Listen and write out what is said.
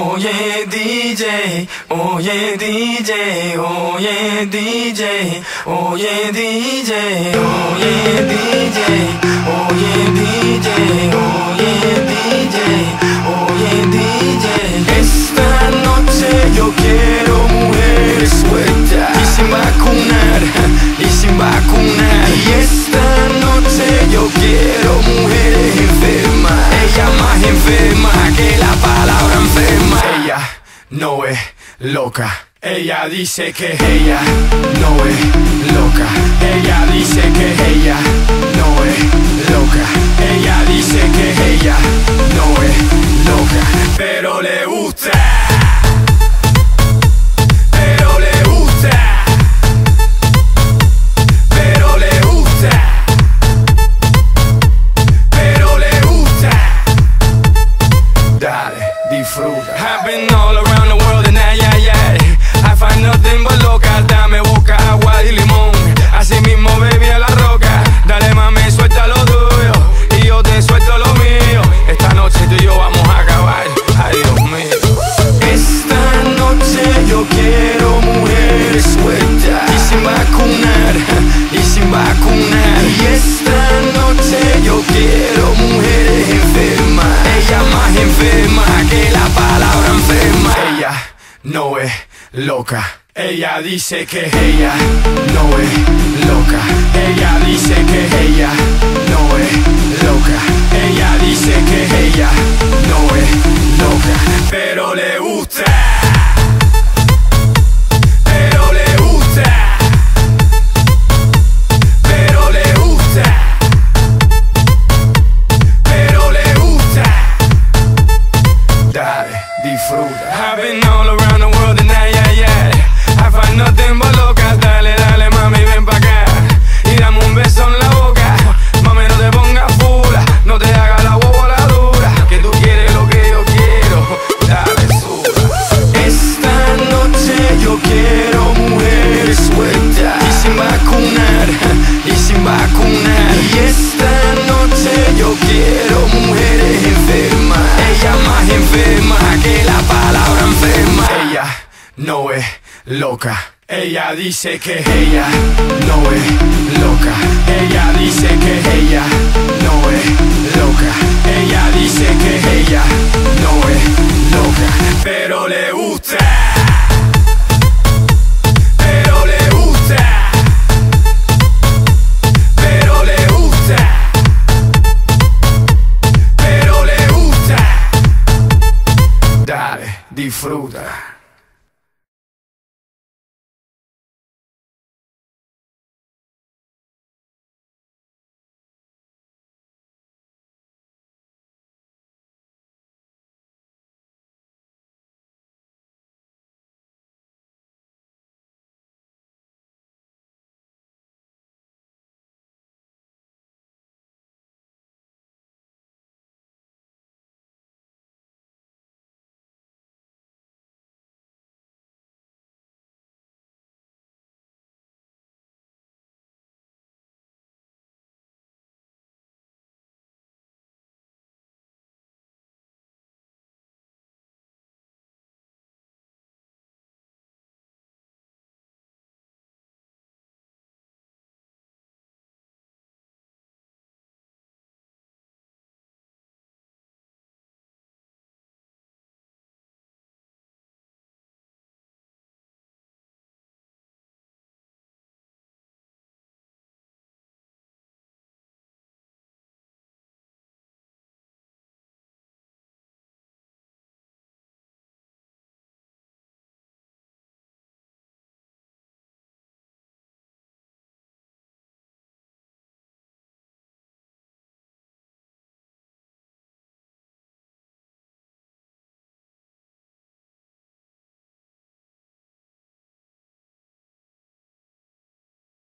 ओ ये डीजे ओ ये डीजे ओ ये डीजे ओ ये डीजे ओ ये DJ. Loca. Ella dice que ella no es loca. Ella dice que ella no es loca. Ella dice que ella no es I've been all around the world and ay, ay, ay. I find nothing but locas. Dame boca, agua y limón. Así mismo, baby, a la roca. Dale, mami, suelta lo tuyo. Y yo te suelto lo mío. Esta noche tú y yo vamos a acabar. Ay, Dios mío. Esta noche yo quiero loca. Ella dice que ella no es loca. Ella dice que ella no es loca. Ella dice que ella no es I've been all around the world and ay, ay, ay. I find nothing but locas. Dale, loca. Ella dice que ella no es loca. Ella dice que ella no es loca. Ella dice que ella no es